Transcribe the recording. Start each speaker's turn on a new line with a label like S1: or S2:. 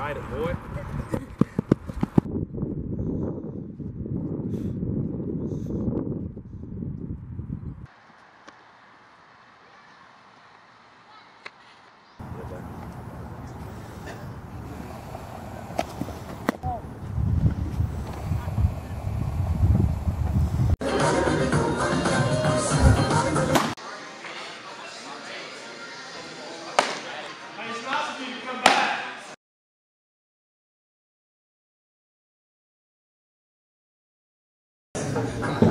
S1: excited, boy.
S2: Thank